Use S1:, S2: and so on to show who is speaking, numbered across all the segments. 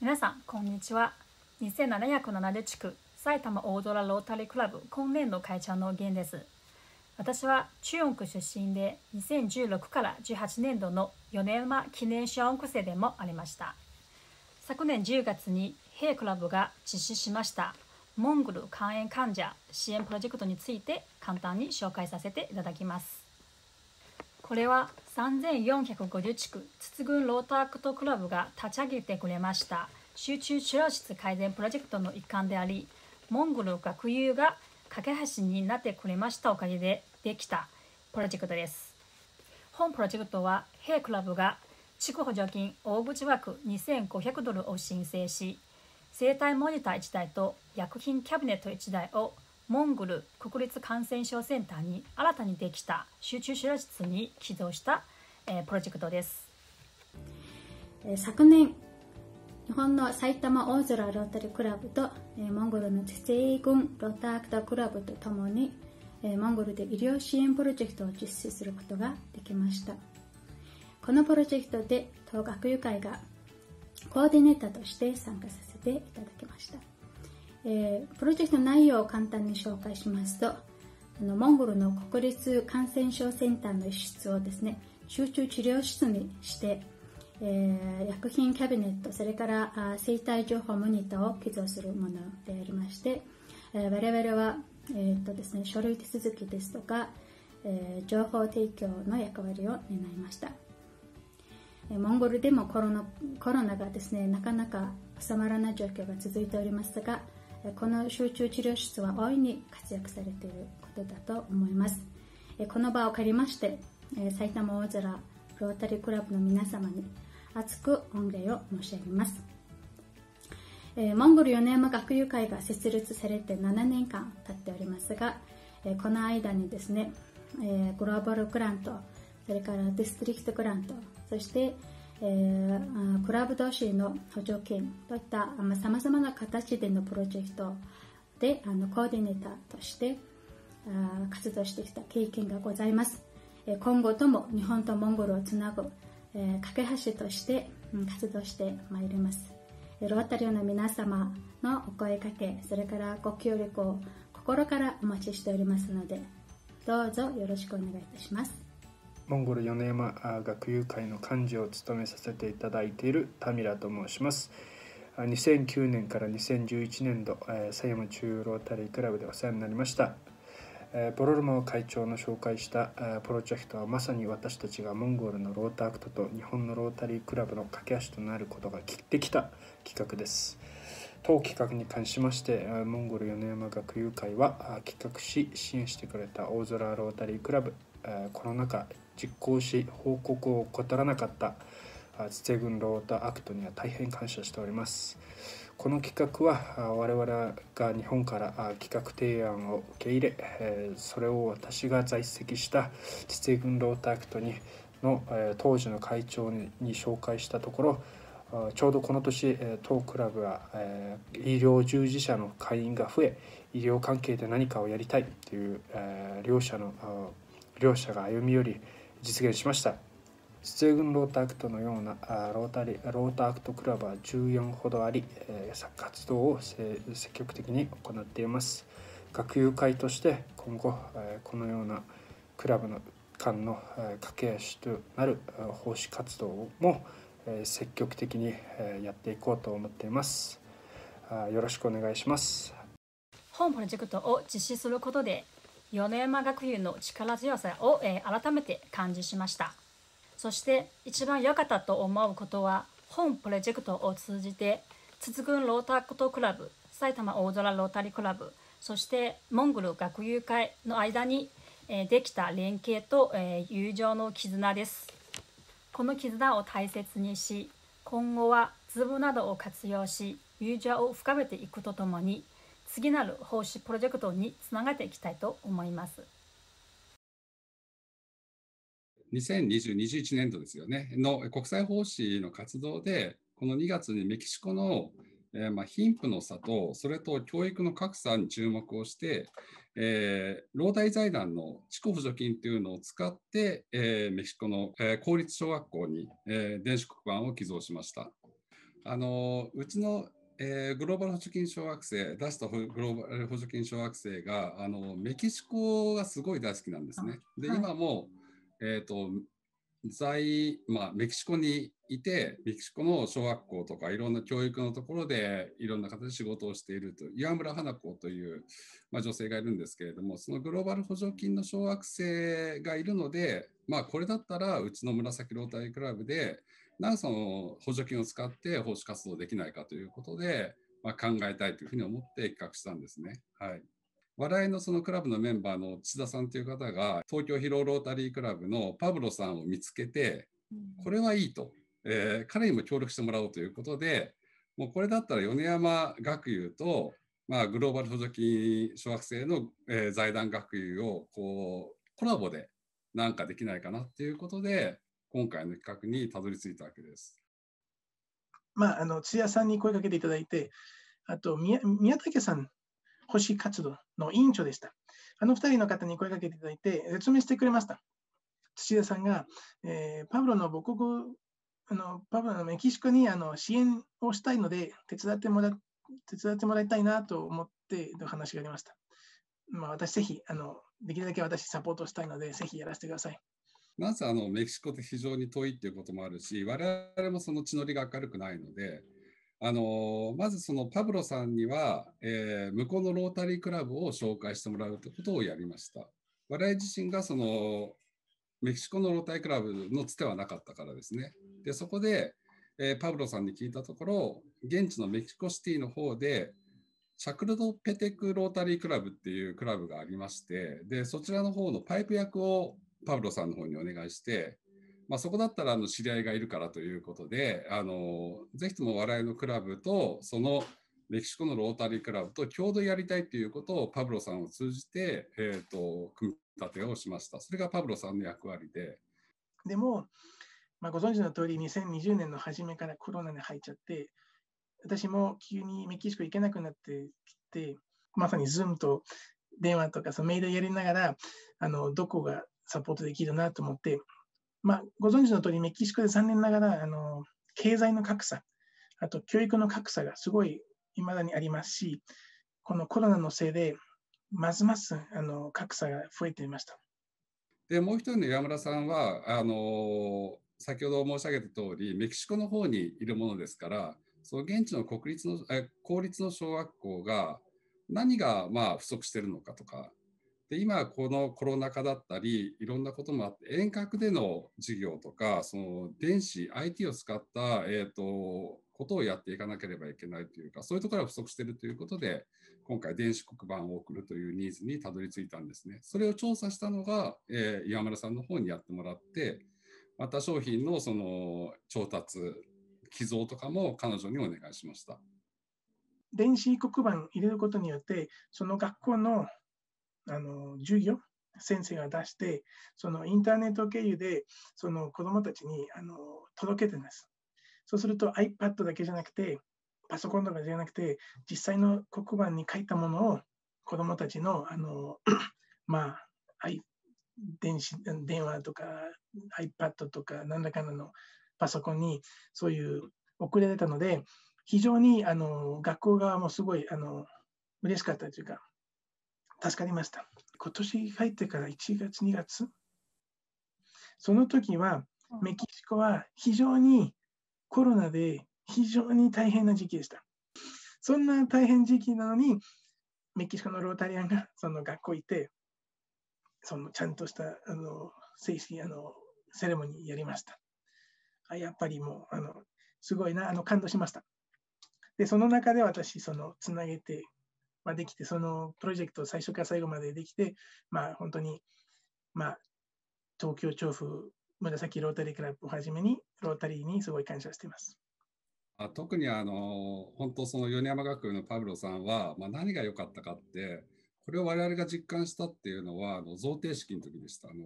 S1: 皆さん、こんにちは。2770地区埼玉大空ロータリークラブ今年度会長の源です。私は中央区出身で2016から18年度の米山記念小学生でもありました。昨年10月に弊クラブが実施しましたモンゴル肝炎患者支援プロジェクトについて簡単に紹介させていただきます。これは3450地区筒群ロータークトクラブが立ち上げてくれました。集中治療室改善プロジェクトの一環でありモンゴル学友が架け橋になってくれましたおかげでできたプロジェクトです。本プロジェクトは弊クラブが地区補助金大口枠2500ドルを申請し生体モニター1台と薬品キャビネット1台をモンゴル国立感染症センターに新たにできた集中治療室に起動した、えー、プロジェクトです。
S2: 昨年日本の埼玉大空ロータリークラブと、えー、モンゴルの地政軍ロータークタクラブとともに、えー、モンゴルで医療支援プロジェクトを実施することができましたこのプロジェクトで当学友会がコーディネーターとして参加させていただきましたえー、プロジェクト内容を簡単に紹介しますとあのモンゴルの国立感染症センターの一室をですね集中治療室にして、えー、薬品キャビネットそれからあ生体情報モニターを寄贈するものでありまして、えー、我々は、えーとですね、書類手続きですとか、えー、情報提供の役割を担いました。モンゴルでもコロナコロナがですねなかなか収まらない状況が続いておりますがこの集中治療室は大いに活躍されていることだと思います。この場を借りまして埼玉大空ロータリークラブの皆様に厚く御礼を申し上げます。モンゴル米山学友会が設立されて7年間経っておりますがこの間にですねグローバルグラントそれからディストリクトグラントそしてえー、クラブ同士の補助金といったさまざ、まな形でのプロジェクトであのコーディネーターとしてあ活動してきた経験がございます、え、今後とも日本とモンゴルをつなぐ、えー、架け橋として、うん、活動してまいります。ロータリオの皆様のお声かけそれからご協力を心からお待ちしておりますのでどうぞよろしくお願いいたします。
S3: モンゴル米山学友会の幹事を務めさせていただいているタミラと申します。2009年から2011年度狭山中ロータリークラブでお世話になりました。ボロルマ会長の紹介したプロジェクトはまさに私たちがモンゴルのロータークトと日本のロータリークラブの架け橋となることができた企画です。当企画に関しましてモンゴル米山学友会は企画し支援してくれた大空ロータリークラブコロナ禍実行し報告を怠らなかったツ軍ロータアクトには大変感謝しております。この企画は我々が日本から企画提案を受け入れそれを私が在籍した実軍ロータアクトにの当時の会長に紹介したところちょうどこの年当クラブは医療従事者の会員が増え医療関係で何かをやりたいという両者の両者が歩み寄り実現しました。出軍ロータークトのようなロータリロータークトクラブは14ほどあり活動を積極的に行っています。学友会として今後このようなクラブの間の駆け足となる奉仕活動も積極的にやっていこうと思っています。よろしくお願いします。
S1: 本プロジェクトを実施することで米山学友の力強さを、えー、改めて感じしました。そして一番良かったと思うことは本プロジェクトを通じて筒群ロータークトクラブ埼玉大空ロータリークラブそしてモンゴル学友会の間に、えー、できた連携と、えー、友情の絆です。この絆を大切にし今後はズブなどを活用し友情を深めていくとともに次なる奉仕プロジェクトにつなげていきたいと思います。
S4: 2020-21年度ですよね、の国際奉仕の活動で、この2月にメキシコの、えー、まあ、貧富の差と、それと教育の格差に注目をして、えー、労働財団の地区補助金というのを使って、えー、メキシコの、えー、公立小学校に、えー、電子黒板を寄贈しました。あのうちの、えー、グローバル補助金小学生、出したグローバル補助金小学生があのメキシコがすごい大好きなんですね。で、はい、今も、えーと在、まあ、メキシコにいて、メキシコの小学校とかいろんな教育のところでいろんな形で仕事をしていると岩村花子という、まあ、女性がいるんですけれども、そのグローバル補助金の小学生がいるので、まあ、これだったらうちの紫ロータリークラブで、なんかその補助金を使って奉仕活動できないかということで、まあ、考えたいというふうに思って企画したんですね。はい。笑いのそのクラブのメンバーの千田さんという方が東京ヒロロータリークラブのパブロさんを見つけてこれはいいと、えー、彼にも協力してもらおうということでもうこれだったら米山学友と、まあ、グローバル補助金小学生の、えー、財団学友をこうコラボでなんかできないかなっていうことで今回の企画にたどり着いたわけです。
S5: まあ、あの土屋さんに声かけていただいてあと宮武さん保守活動の委員長でした。あの2人の方に声かけていただいて、説明してくれました。土田さんが、えー、パブロの母国、あのパブロのメキシコにあの支援をしたいので手伝ってもら、手伝ってもらいたいなと思っての話がありました。まあ、私、ぜひあの、できるだけ私サポートしたいので、ぜひやらせてください。
S4: まずあのメキシコって非常に遠いっていうこともあるし、我々もその血のりが明るくないので、あのまずそのパブロさんには、えー、向こうのロータリークラブを紹介してもらうということをやりました。我々自身がそのメキシコのロータリークラブのつてはなかったからですね。で、そこで、えー、パブロさんに聞いたところ、現地のメキシコシティの方で、チャクルド・ペテク・ロータリークラブっていうクラブがありまして、で、そちらの方のパイプ役をパブロさんの方にお願いして、まあ、そこだったらあの知り合いがいるからということで、あのぜひとも笑いのクラブと、そのメキシコのロータリークラブと共同やりたいということをパブロさんを通じて、えーと、組み立てをしました。それがパブロさんの役割で。
S5: でも、まあ、ご存知の通り、2020年の初めからコロナに入っちゃって、私も急にメキシコ行けなくなってきて、まさに Zoom と電話とかそのメールやりながら、あのどこがサポートできるなと思って、まあ、ご存知の通り、メキシコで残念ながら、あの、経済の格差、あと教育の格差がすごい未だにありますし、このコロナのせいで、ますますあの格差が増えていました。
S4: で、もう一人の岩村さんは、あの先ほど申し上げた通り、メキシコの方にいるものですから、その現地の国立のえ公立の小学校が何がまあ不足しているのかとか、で今このコロナ禍だったりいろんなこともあって遠隔での授業とかその電子 IT を使った、えーと、ことをやっていかなければいけないというかそういうところが不足しているということで今回電子黒板を送るというニーズにたどり着いたんですね。それを調査したのが、えー、岩村さんの方にやってもらってまた商品のその調達寄贈とかも彼女にお願いしました。
S5: 電子黒板入れることによってその学校のあの授業、先生が出して、そのインターネット経由でその子どもたちにあの届けてます。そうすると iPad だけじゃなくて、パソコンとかじゃなくて、実際の黒板に書いたものを子どもたちの、あの まあ、電子電話とか iPad とか何らかのパソコンにそういう送られたので、非常にあの学校側もすごいあの嬉しかったというか、助かりました。今年入ってから1月、2月、その時はメキシコは非常にコロナで非常に大変な時期でした。そんな大変時期なのに、メキシコのロータリアンがその学校行って、そのちゃんとしたあの正式あのセレモニーやりました。あやっぱりもうあのすごいなあの感動しました。で、その中で私、そのつなげてまあ、できて、そのプロジェクトを最初から最後までできて、まあ、本当に、まあ、東京調布紫ロータリークラブをはじめに、ロータリーにすごい感謝しています。
S4: あ特にあの本当その米山学院のパブロさんは、まあ、何が良かったかってこれを我々が実感したっていうのはあの贈呈式の時でしたあの、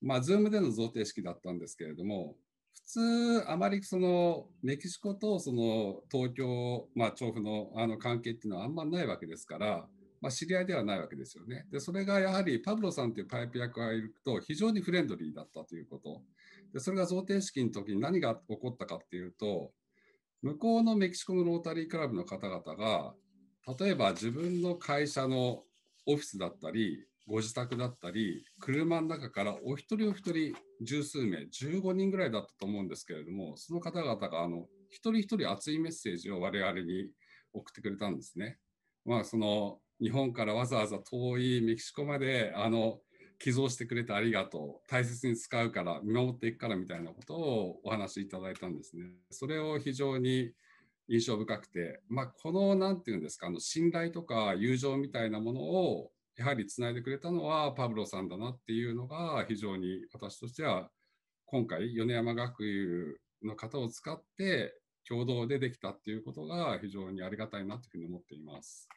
S4: まあ、Zoom での贈呈式だったんですけれども普通、あまりそのメキシコとその東京、まあ、調布のあの関係っていうのはあんまないわけですから、まあ、知り合いではないわけですよね。で、それがやはりパブロさんというパイプ役がいると非常にフレンドリーだったということ。で、それが贈呈式の時に何が起こったかっていうと、向こうのメキシコのロータリークラブの方々が、例えば自分の会社のオフィスだったり、ご自宅だったり、車の中からお一人お一人十数名、15人ぐらいだったと思うんですけれども、その方々があの一人一人熱いメッセージを我々に送ってくれたんですね。まあ、その日本からわざわざ遠いメキシコまであの寄贈してくれてありがとう大切に使うから見守っていくからみたいなことをお話しいただいたんですね。それを非常に印象深くて、まあ、この何て言うんですかあの信頼とか友情みたいなものをやはりつないでくれたのはパブロさんだなっていうのが非常に私としては今回米山学友の方を使って共同でできたっていうことが非常にありがたいなというふうに思っています。